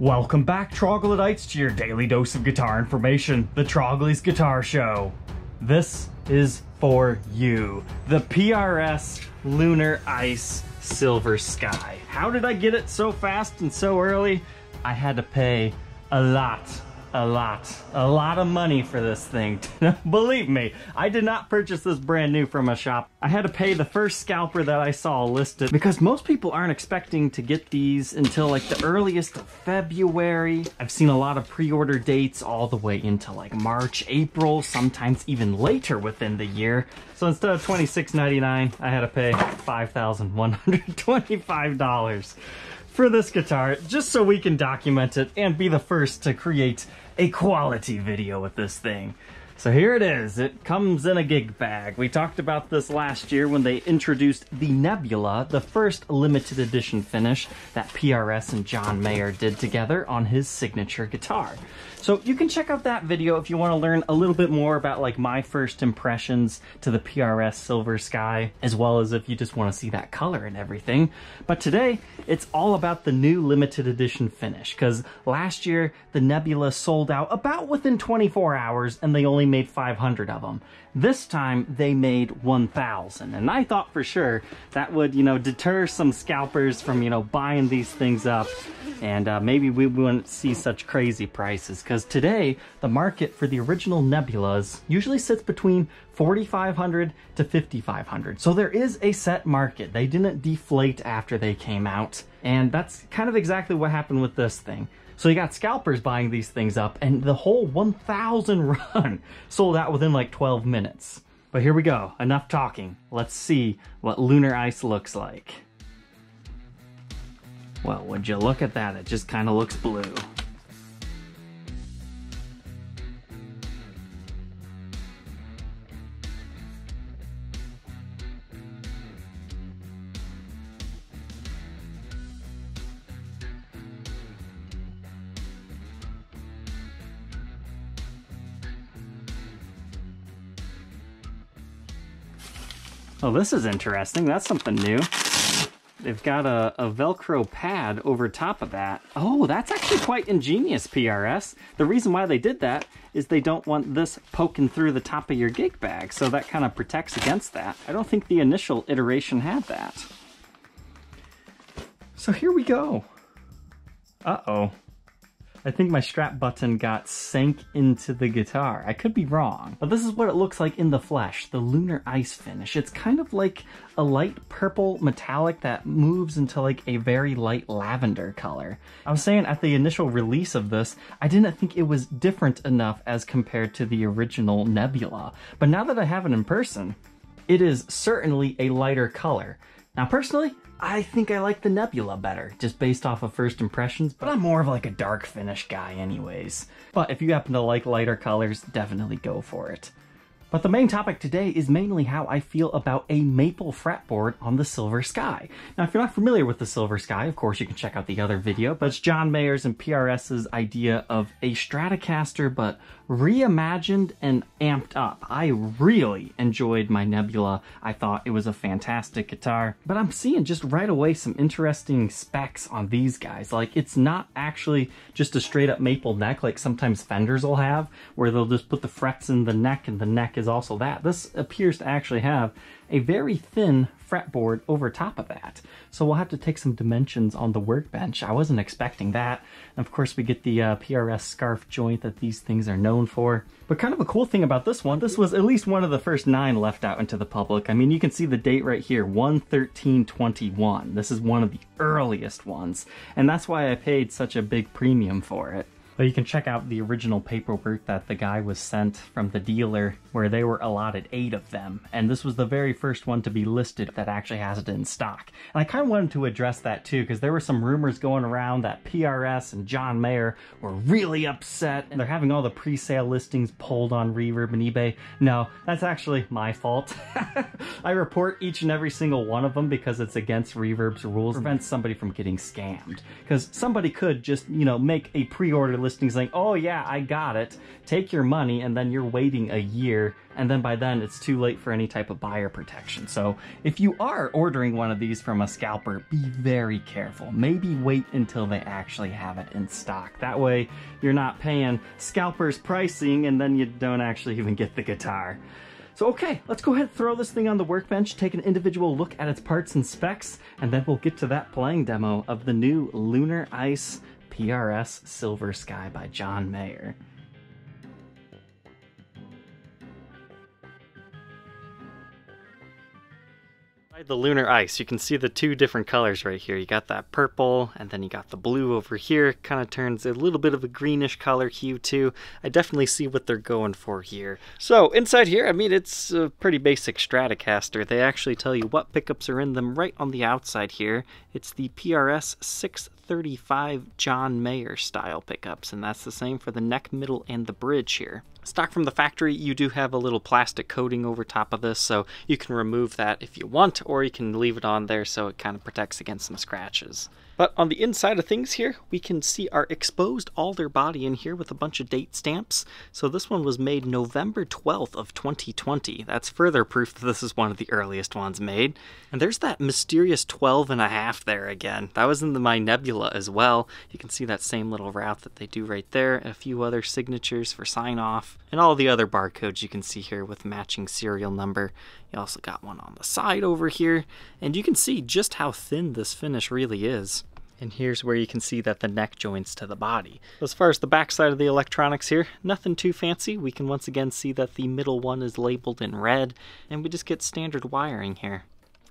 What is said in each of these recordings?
Welcome back, troglodytes, to your daily dose of guitar information, the Trogly's Guitar Show. This is for you, the PRS Lunar Ice Silver Sky. How did I get it so fast and so early? I had to pay a lot a lot, a lot of money for this thing. Believe me, I did not purchase this brand new from a shop. I had to pay the first scalper that I saw listed because most people aren't expecting to get these until like the earliest of February. I've seen a lot of pre-order dates all the way into like March, April, sometimes even later within the year. So instead of $26.99, I had to pay $5,125 for this guitar just so we can document it and be the first to create a quality video with this thing. So here it is. It comes in a gig bag. We talked about this last year when they introduced the Nebula, the first limited edition finish that PRS and John Mayer did together on his signature guitar. So you can check out that video if you want to learn a little bit more about like my first impressions to the PRS Silver Sky, as well as if you just want to see that color and everything. But today, it's all about the new limited edition finish, because last year the Nebula sold out about within 24 hours and they only made 500 of them. This time they made 1,000, and I thought for sure that would, you know, deter some scalpers from, you know, buying these things up, and uh, maybe we wouldn't see such crazy prices, because today the market for the original Nebulas usually sits between 4,500 to 5,500. So there is a set market. They didn't deflate after they came out, and that's kind of exactly what happened with this thing. So you got scalpers buying these things up, and the whole 1,000 run sold out within like 12 minutes. But here we go, enough talking. Let's see what lunar ice looks like. Well, would you look at that, it just kind of looks blue. Oh, this is interesting. That's something new. They've got a, a Velcro pad over top of that. Oh, that's actually quite ingenious, PRS. The reason why they did that is they don't want this poking through the top of your gig bag, so that kind of protects against that. I don't think the initial iteration had that. So here we go. Uh-oh. I think my strap button got sank into the guitar. I could be wrong, but this is what it looks like in the flesh, the lunar ice finish. It's kind of like a light purple metallic that moves into like a very light lavender color. I was saying at the initial release of this, I didn't think it was different enough as compared to the original Nebula, but now that I have it in person, it is certainly a lighter color. Now personally, I think I like the Nebula better, just based off of first impressions, but I'm more of like a dark finish guy anyways. But if you happen to like lighter colors, definitely go for it. But the main topic today is mainly how I feel about a maple fretboard on the Silver Sky. Now, if you're not familiar with the Silver Sky, of course you can check out the other video, but it's John Mayer's and PRS's idea of a Stratocaster, but reimagined and amped up. I really enjoyed my Nebula. I thought it was a fantastic guitar, but I'm seeing just right away some interesting specs on these guys. Like it's not actually just a straight up maple neck like sometimes Fenders will have, where they'll just put the frets in the neck and the neck is also that. This appears to actually have a very thin fretboard over top of that. So we'll have to take some dimensions on the workbench. I wasn't expecting that. And of course we get the uh, PRS scarf joint that these things are known for. But kind of a cool thing about this one, this was at least one of the first nine left out into the public. I mean, you can see the date right here, 11321. This is one of the earliest ones. And that's why I paid such a big premium for it. But you can check out the original paperwork that the guy was sent from the dealer where they were allotted eight of them. And this was the very first one to be listed that actually has it in stock. And I kind of wanted to address that too because there were some rumors going around that PRS and John Mayer were really upset and they're having all the pre-sale listings pulled on Reverb and eBay. No, that's actually my fault. I report each and every single one of them because it's against Reverb's rules. Prevents somebody from getting scammed. Because somebody could just, you know, make a pre-order list listing saying, oh yeah, I got it, take your money, and then you're waiting a year, and then by then it's too late for any type of buyer protection. So if you are ordering one of these from a scalper, be very careful. Maybe wait until they actually have it in stock. That way you're not paying scalpers pricing and then you don't actually even get the guitar. So okay, let's go ahead and throw this thing on the workbench, take an individual look at its parts and specs, and then we'll get to that playing demo of the new Lunar Ice PRS Silver Sky by John Mayer. the lunar ice, you can see the two different colors right here. You got that purple, and then you got the blue over here. Kind of turns a little bit of a greenish color hue too. I definitely see what they're going for here. So inside here, I mean, it's a pretty basic Stratocaster. They actually tell you what pickups are in them right on the outside here. It's the PRS 635 John Mayer style pickups, and that's the same for the neck, middle, and the bridge here. Stock from the factory, you do have a little plastic coating over top of this, so you can remove that if you want, or you can leave it on there so it kind of protects against some scratches. But on the inside of things here, we can see our exposed Alder body in here with a bunch of date stamps. So this one was made November 12th of 2020. That's further proof that this is one of the earliest ones made. And there's that mysterious 12 and a half there again. That was in the My Nebula as well. You can see that same little route that they do right there. A few other signatures for sign off. And all the other barcodes you can see here with matching serial number. You also got one on the side over here. And you can see just how thin this finish really is. And here's where you can see that the neck joins to the body. As far as the backside of the electronics here, nothing too fancy. We can once again see that the middle one is labeled in red, and we just get standard wiring here.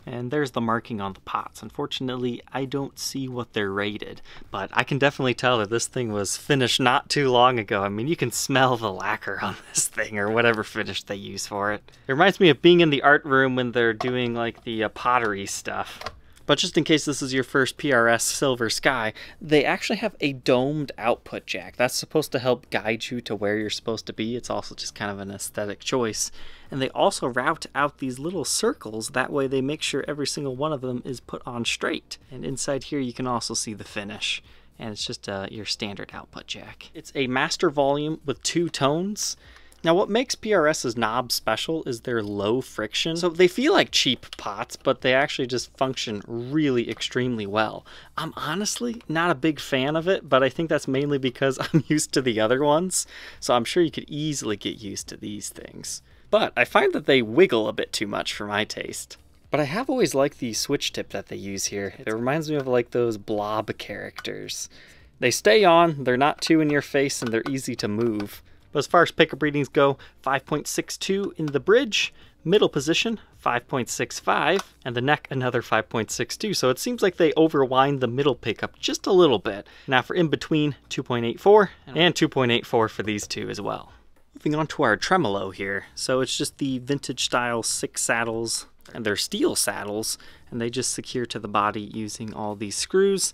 And there's the marking on the pots. Unfortunately, I don't see what they're rated, but I can definitely tell that this thing was finished not too long ago. I mean, you can smell the lacquer on this thing or whatever finish they use for it. It reminds me of being in the art room when they're doing like the uh, pottery stuff. But just in case this is your first PRS Silver Sky, they actually have a domed output jack. That's supposed to help guide you to where you're supposed to be. It's also just kind of an aesthetic choice. And they also route out these little circles. That way they make sure every single one of them is put on straight. And inside here you can also see the finish and it's just uh, your standard output jack. It's a master volume with two tones, now what makes PRS's knobs special is their low friction. So they feel like cheap pots, but they actually just function really extremely well. I'm honestly not a big fan of it, but I think that's mainly because I'm used to the other ones. So I'm sure you could easily get used to these things. But I find that they wiggle a bit too much for my taste. But I have always liked the switch tip that they use here. It reminds me of like those blob characters. They stay on, they're not too in your face, and they're easy to move. But as far as pickup readings go, 5.62 in the bridge, middle position 5.65, and the neck another 5.62. So it seems like they overwind the middle pickup just a little bit. Now for in between, 2.84 and 2.84 for these two as well. Moving on to our tremolo here. So it's just the vintage style six saddles, and they're steel saddles, and they just secure to the body using all these screws.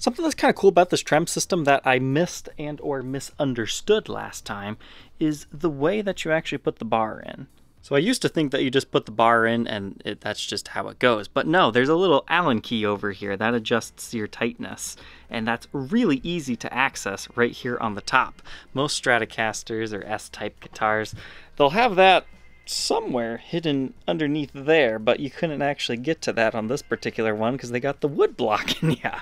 Something that's kind of cool about this trem system that I missed and or misunderstood last time is the way that you actually put the bar in. So I used to think that you just put the bar in and it, that's just how it goes. But no, there's a little Allen key over here that adjusts your tightness. And that's really easy to access right here on the top. Most Stratocasters or S-type guitars, they'll have that somewhere hidden underneath there, but you couldn't actually get to that on this particular one because they got the wood block in ya.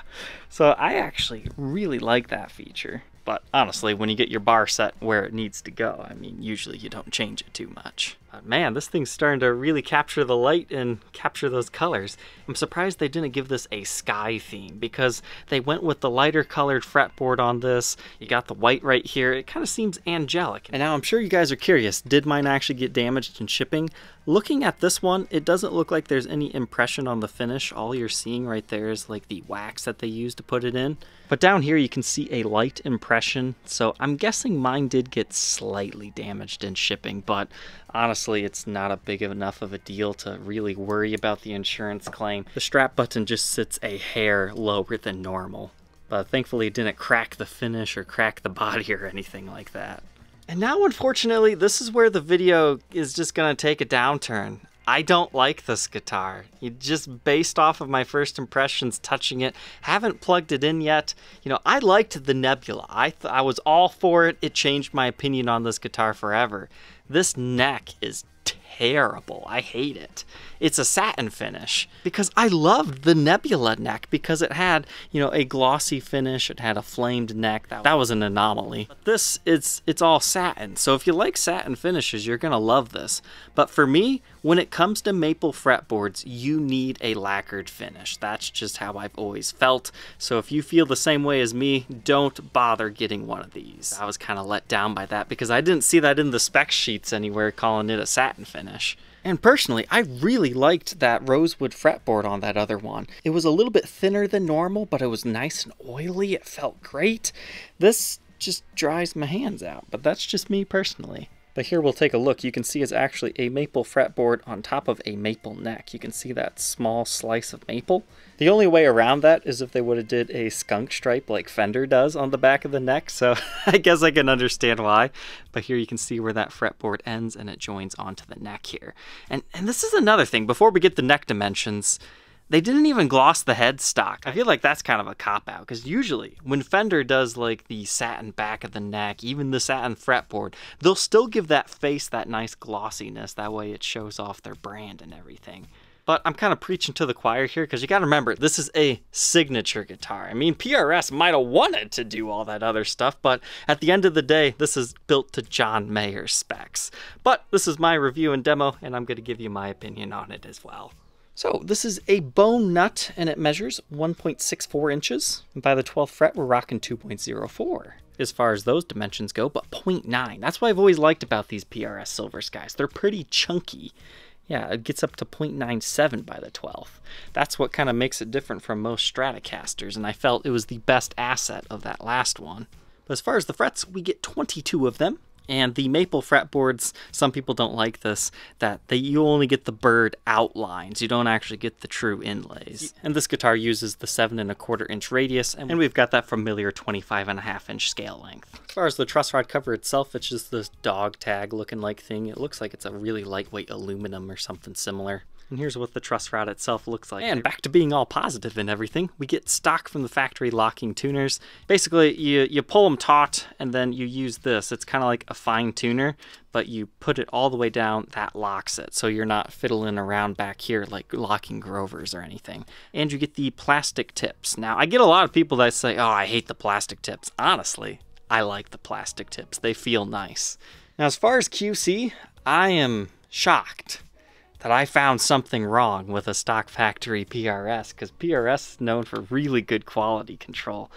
So I actually really like that feature. But honestly, when you get your bar set where it needs to go, I mean, usually you don't change it too much. But man, this thing's starting to really capture the light and capture those colors. I'm surprised they didn't give this a sky theme because they went with the lighter colored fretboard on this. You got the white right here. It kind of seems angelic. And now I'm sure you guys are curious, did mine actually get damaged in shipping? Looking at this one, it doesn't look like there's any impression on the finish. All you're seeing right there is like the wax that they used to put it in. But down here you can see a light impression, so I'm guessing mine did get slightly damaged in shipping, but honestly it's not a big enough of a deal to really worry about the insurance claim. The strap button just sits a hair lower than normal. But thankfully it didn't crack the finish or crack the body or anything like that. And now unfortunately this is where the video is just gonna take a downturn. I don't like this guitar. You just based off of my first impressions touching it, haven't plugged it in yet. You know, I liked the Nebula. I I was all for it. It changed my opinion on this guitar forever. This neck is terrible. I hate it. It's a satin finish because I loved the Nebula neck because it had, you know, a glossy finish. It had a flamed neck. That, that was an anomaly. But this, it's it's all satin. So if you like satin finishes, you're gonna love this. But for me, when it comes to maple fretboards, you need a lacquered finish. That's just how I've always felt. So if you feel the same way as me, don't bother getting one of these. I was kind of let down by that because I didn't see that in the spec sheets anywhere calling it a satin finish. And personally, I really liked that rosewood fretboard on that other one. It was a little bit thinner than normal, but it was nice and oily. It felt great. This just dries my hands out, but that's just me personally. But here we'll take a look. You can see it's actually a maple fretboard on top of a maple neck. You can see that small slice of maple. The only way around that is if they would have did a skunk stripe like Fender does on the back of the neck, so I guess I can understand why. But here you can see where that fretboard ends and it joins onto the neck here. And, and this is another thing, before we get the neck dimensions, they didn't even gloss the headstock. I feel like that's kind of a cop out because usually when Fender does like the satin back of the neck, even the satin fretboard, they'll still give that face that nice glossiness. That way it shows off their brand and everything. But I'm kind of preaching to the choir here because you got to remember, this is a signature guitar. I mean, PRS might have wanted to do all that other stuff, but at the end of the day, this is built to John Mayer specs. But this is my review and demo, and I'm going to give you my opinion on it as well. So this is a bone nut and it measures 1.64 inches. And by the 12th fret, we're rocking 2.04 as far as those dimensions go, but 0.9. That's what I've always liked about these PRS Silver Skies. They're pretty chunky. Yeah, it gets up to 0.97 by the 12th. That's what kind of makes it different from most Stratocasters, and I felt it was the best asset of that last one. But as far as the frets, we get 22 of them, and the maple fretboards, some people don't like this, that they, you only get the bird outlines. You don't actually get the true inlays. And this guitar uses the seven and a quarter inch radius, and we've got that familiar 25 and a half inch scale length. As far as the truss rod cover itself, it's just this dog tag looking like thing. It looks like it's a really lightweight aluminum or something similar. And here's what the truss rod itself looks like. And back to being all positive and everything, we get stock from the factory locking tuners. Basically, you, you pull them taut and then you use this. It's kind of like a fine tuner, but you put it all the way down, that locks it. So you're not fiddling around back here like locking Grovers or anything. And you get the plastic tips. Now, I get a lot of people that say, oh, I hate the plastic tips. Honestly, I like the plastic tips. They feel nice. Now, as far as QC, I am shocked that I found something wrong with a stock factory PRS because PRS is known for really good quality control.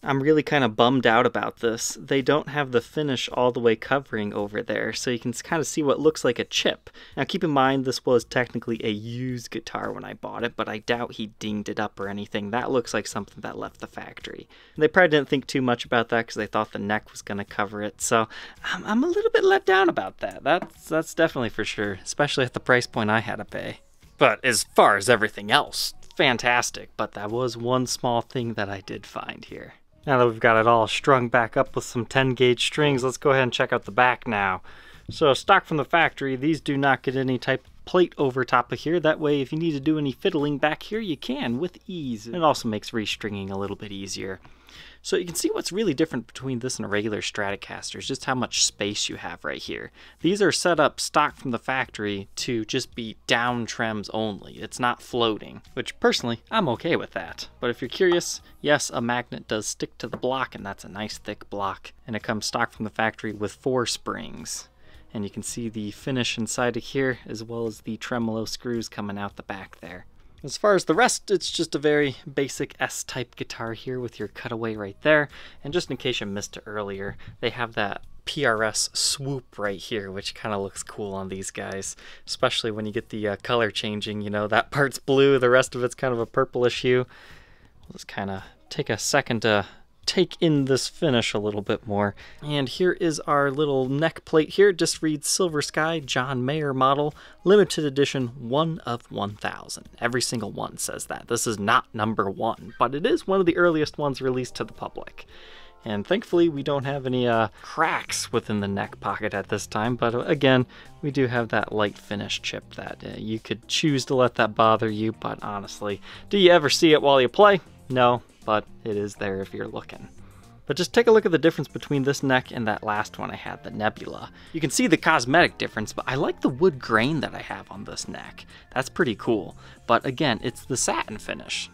I'm really kind of bummed out about this. They don't have the finish all the way covering over there, so you can kind of see what looks like a chip. Now keep in mind this was technically a used guitar when I bought it, but I doubt he dinged it up or anything. That looks like something that left the factory. They probably didn't think too much about that because they thought the neck was going to cover it, so I'm, I'm a little bit let down about that. That's, that's definitely for sure, especially at the price point I had to pay. But as far as everything else, fantastic, but that was one small thing that I did find here. Now that we've got it all strung back up with some 10 gauge strings, let's go ahead and check out the back now. So stock from the factory, these do not get any type of plate over top of here. That way if you need to do any fiddling back here, you can with ease. It also makes restringing a little bit easier. So you can see what's really different between this and a regular Stratocaster is just how much space you have right here. These are set up stock from the factory to just be down trems only. It's not floating, which personally, I'm okay with that. But if you're curious, yes, a magnet does stick to the block and that's a nice thick block. And it comes stock from the factory with four springs. And you can see the finish inside of here as well as the tremolo screws coming out the back there. As far as the rest, it's just a very basic S-type guitar here with your cutaway right there. And just in case you missed it earlier, they have that PRS swoop right here, which kind of looks cool on these guys, especially when you get the uh, color changing. You know, that part's blue, the rest of it's kind of a purplish hue. Let's kind of take a second to take in this finish a little bit more. And here is our little neck plate here. just reads Silver Sky John Mayer model, limited edition, one of 1,000. Every single one says that. This is not number one, but it is one of the earliest ones released to the public. And thankfully we don't have any uh, cracks within the neck pocket at this time, but uh, again, we do have that light finish chip that uh, you could choose to let that bother you, but honestly, do you ever see it while you play? No, but it is there if you're looking. But just take a look at the difference between this neck and that last one I had, the Nebula. You can see the cosmetic difference, but I like the wood grain that I have on this neck. That's pretty cool. But again, it's the satin finish.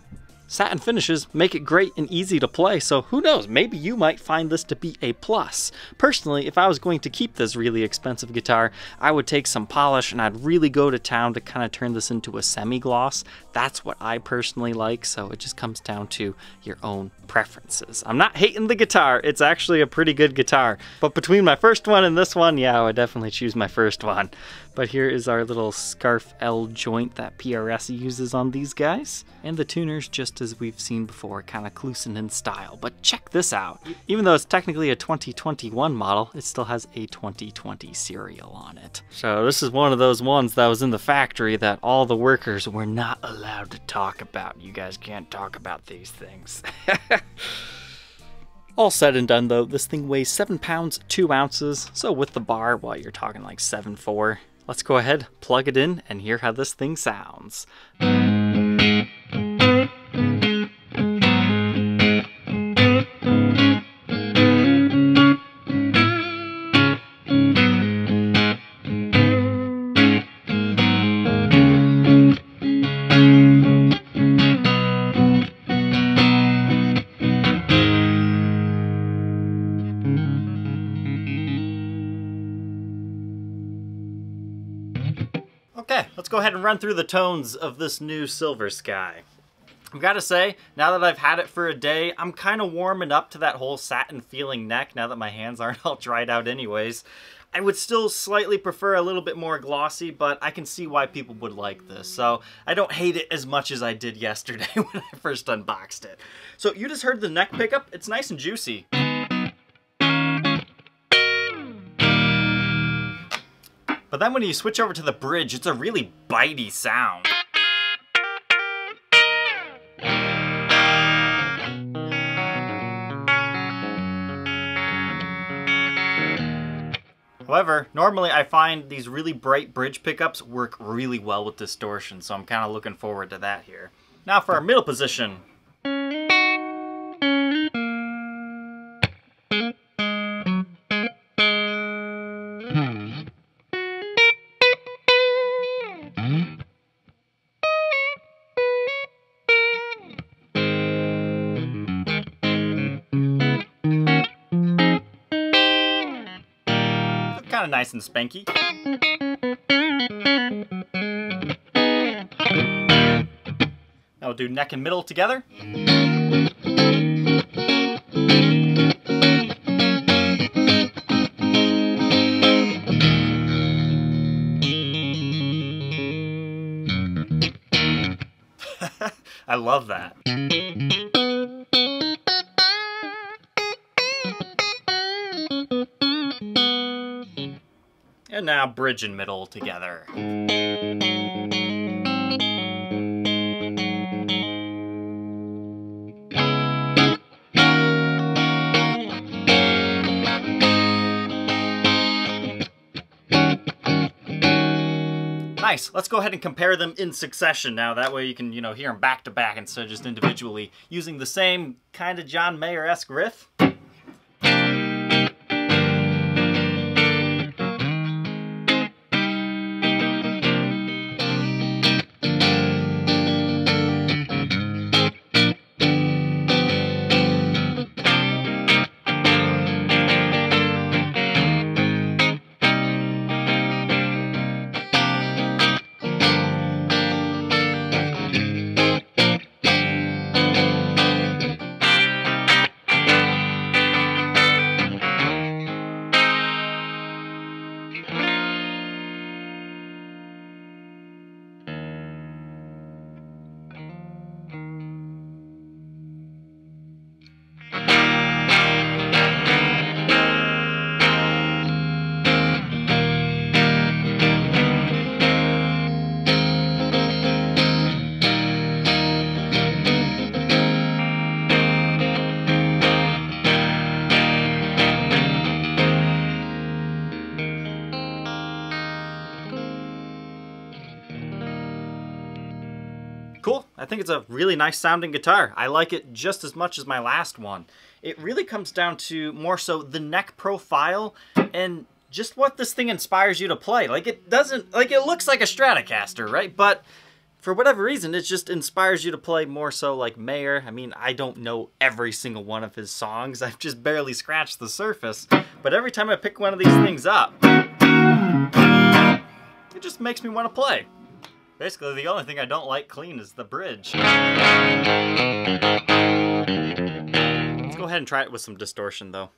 Satin finishes make it great and easy to play, so who knows, maybe you might find this to be a plus. Personally, if I was going to keep this really expensive guitar, I would take some polish and I'd really go to town to kind of turn this into a semi-gloss. That's what I personally like, so it just comes down to your own preferences. I'm not hating the guitar, it's actually a pretty good guitar, but between my first one and this one, yeah, I would definitely choose my first one. But here is our little scarf L joint that PRS uses on these guys. And the tuner's just as we've seen before, kind of Kluson in style. But check this out. Even though it's technically a 2021 model, it still has a 2020 serial on it. So this is one of those ones that was in the factory that all the workers were not allowed to talk about. You guys can't talk about these things. All said and done though, this thing weighs 7 pounds 2 ounces, so with the bar, well, you're talking like 7.4. Let's go ahead, plug it in, and hear how this thing sounds. Run through the tones of this new Silver Sky. I've got to say, now that I've had it for a day, I'm kind of warming up to that whole satin feeling neck now that my hands aren't all dried out anyways. I would still slightly prefer a little bit more glossy, but I can see why people would like this. So I don't hate it as much as I did yesterday when I first unboxed it. So you just heard the neck pickup. It's nice and juicy. But then when you switch over to the bridge, it's a really bitey sound. However, normally I find these really bright bridge pickups work really well with distortion, so I'm kind of looking forward to that here. Now for our middle position. Kind of nice and spanky. Now we'll do neck and middle together. I love that. Bridge and middle together. Nice. Let's go ahead and compare them in succession now. That way you can, you know, hear them back to back instead of just individually using the same kind of John Mayer-esque riff. Think it's a really nice sounding guitar. I like it just as much as my last one. It really comes down to more so the neck profile and just what this thing inspires you to play. Like it doesn't, like it looks like a Stratocaster, right? But for whatever reason, it just inspires you to play more so like Mayer. I mean, I don't know every single one of his songs. I've just barely scratched the surface. But every time I pick one of these things up, it just makes me want to play. Basically, the only thing I don't like clean is the bridge. Let's go ahead and try it with some distortion, though.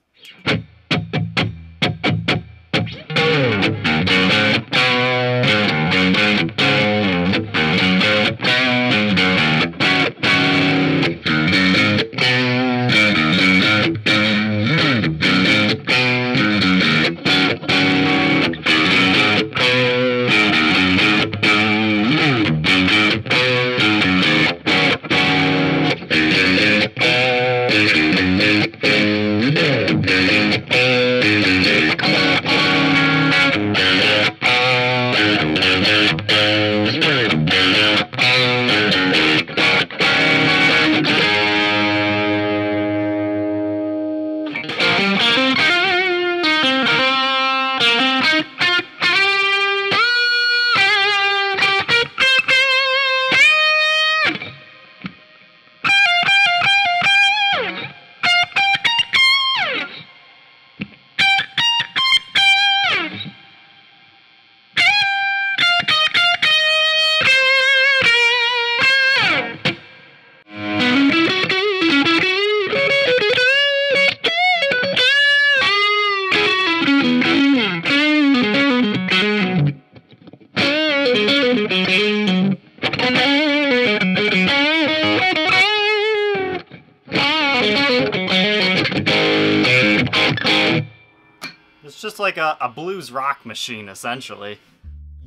Blues rock machine, essentially.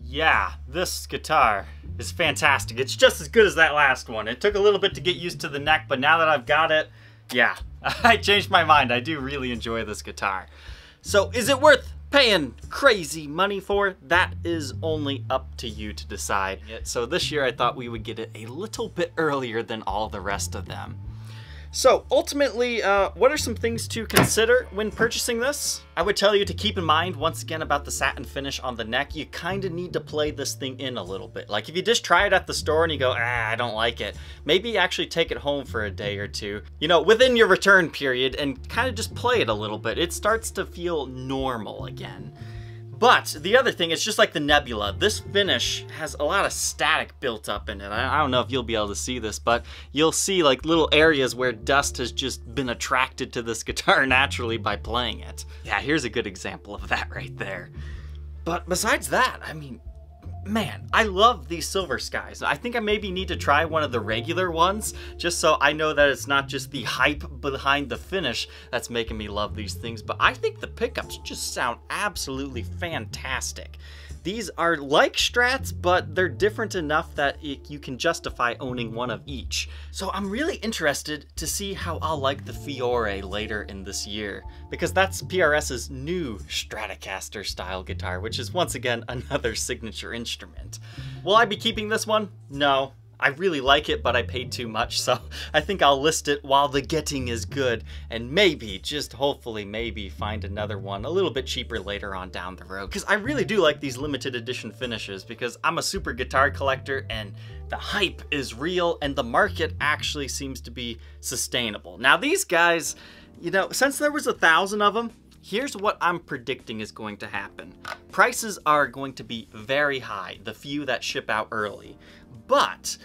Yeah, this guitar is fantastic. It's just as good as that last one. It took a little bit to get used to the neck, but now that I've got it, yeah, I changed my mind. I do really enjoy this guitar. So is it worth paying crazy money for? That is only up to you to decide. So this year I thought we would get it a little bit earlier than all the rest of them. So ultimately, uh, what are some things to consider when purchasing this? I would tell you to keep in mind, once again, about the satin finish on the neck. You kind of need to play this thing in a little bit. Like if you just try it at the store and you go, ah, I don't like it, maybe actually take it home for a day or two, you know, within your return period and kind of just play it a little bit. It starts to feel normal again. But the other thing, it's just like the Nebula. This finish has a lot of static built up in it. I, don't know if you'll be able to see this, but you'll see like little areas where dust has just been attracted to this guitar naturally by playing it. Yeah, here's a good example of that right there. But besides that, I mean, man, I love these Silver Skies. I think I maybe need to try one of the regular ones, just so I know that it's not just the hype behind the finish that's making me love these things, but I think the pickups just sound absolutely fantastic. These are like strats, but they're different enough that you can justify owning one of each. So I'm really interested to see how I'll like the Fiore later in this year, because that's PRS's new Stratocaster style guitar, which is once again another signature instrument. Will I be keeping this one? No, I really like it, but I paid too much, so I think I'll list it while the getting is good, and maybe, just hopefully maybe, find another one a little bit cheaper later on down the road. Because I really do like these limited edition finishes, because I'm a super guitar collector, and the hype is real, and the market actually seems to be sustainable. Now these guys, you know, since there was a thousand of them, Here's what I'm predicting is going to happen. Prices are going to be very high, the few that ship out early. But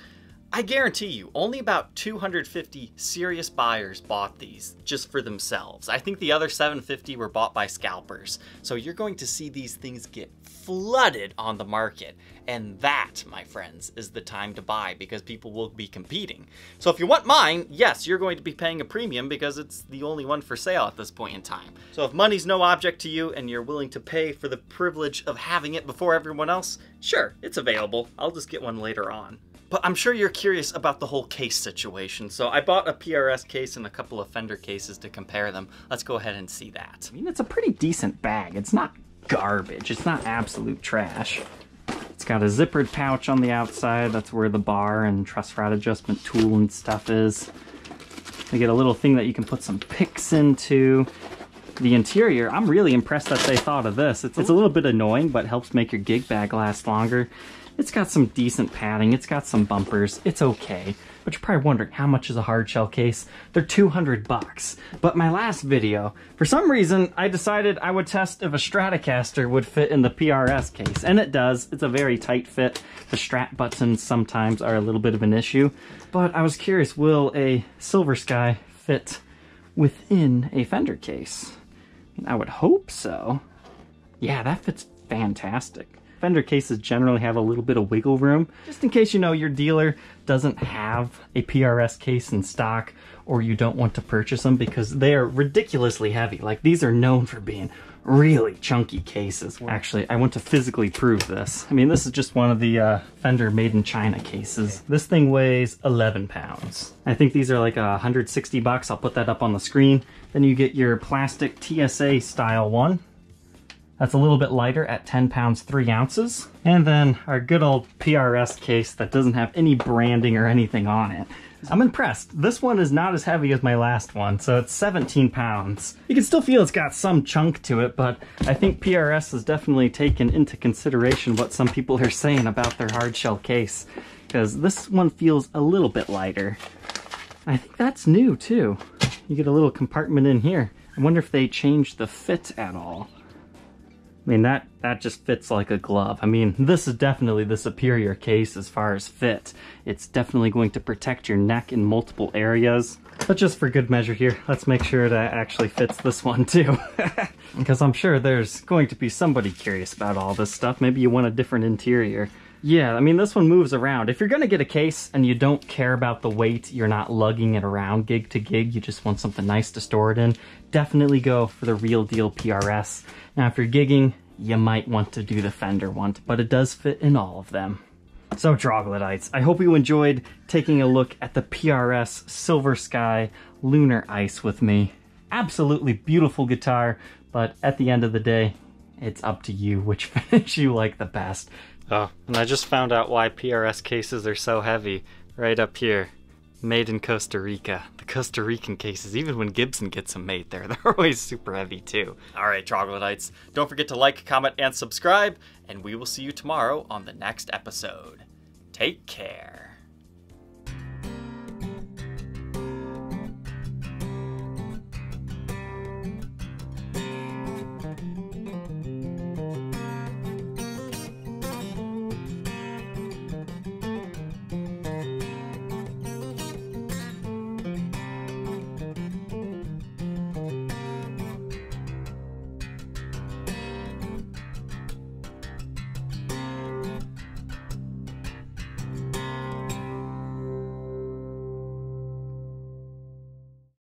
I guarantee you, only about 250 serious buyers bought these just for themselves. I think the other 750 were bought by scalpers. So you're going to see these things get flooded on the market. And that, my friends, is the time to buy because people will be competing. So if you want mine, yes, you're going to be paying a premium because it's the only one for sale at this point in time. So if money's no object to you and you're willing to pay for the privilege of having it before everyone else, sure, it's available. I'll just get one later on. But I'm sure you're curious about the whole case situation, so I bought a PRS case and a couple of Fender cases to compare them. Let's go ahead and see that. I mean, it's a pretty decent bag. It's not garbage. It's not absolute trash. It's got a zippered pouch on the outside. That's where the bar and truss rod adjustment tool and stuff is. You get a little thing that you can put some picks into. The interior, I'm really impressed that they thought of this. It's, it's a little bit annoying, but helps make your gig bag last longer. It's got some decent padding. It's got some bumpers. It's okay. But you're probably wondering how much is a hard shell case? They're 200 bucks. But my last video, for some reason, I decided I would test if a Stratocaster would fit in the PRS case. And it does. It's a very tight fit. The strap buttons sometimes are a little bit of an issue. But I was curious, will a Silver Sky fit within a Fender case? I would hope so. Yeah, that fits fantastic. Fender cases generally have a little bit of wiggle room, just in case you know your dealer doesn't have a PRS case in stock or you don't want to purchase them because they are ridiculously heavy. Like these are known for being really chunky cases. Actually, I want to physically prove this. I mean, this is just one of the uh, Fender made in China cases. This thing weighs 11 pounds. I think these are like 160 bucks. I'll put that up on the screen. Then you get your plastic TSA style one. That's a little bit lighter at 10 pounds 3 ounces. And then our good old PRS case that doesn't have any branding or anything on it. I'm impressed. This one is not as heavy as my last one, so it's 17 pounds. You can still feel it's got some chunk to it, but I think PRS has definitely taken into consideration what some people are saying about their hard shell case, because this one feels a little bit lighter. I think that's new too. You get a little compartment in here. I wonder if they changed the fit at all. I mean, that, that just fits like a glove. I mean, this is definitely the superior case as far as fit. It's definitely going to protect your neck in multiple areas. But just for good measure here, let's make sure it actually fits this one too. because I'm sure there's going to be somebody curious about all this stuff. Maybe you want a different interior. Yeah, I mean, this one moves around. If you're going to get a case and you don't care about the weight, you're not lugging it around gig to gig, you just want something nice to store it in, definitely go for the real deal PRS. Now, if you're gigging, you might want to do the Fender one, but it does fit in all of them. So, Troglodytes, I hope you enjoyed taking a look at the PRS Silver Sky Lunar Ice with me. Absolutely beautiful guitar, but at the end of the day, it's up to you which finish you like the best. Oh, and I just found out why PRS cases are so heavy right up here. Made in Costa Rica. The Costa Rican cases, even when Gibson gets them made there, they're always super heavy too. All right, troglodytes, don't forget to like, comment, and subscribe, and we will see you tomorrow on the next episode. Take care.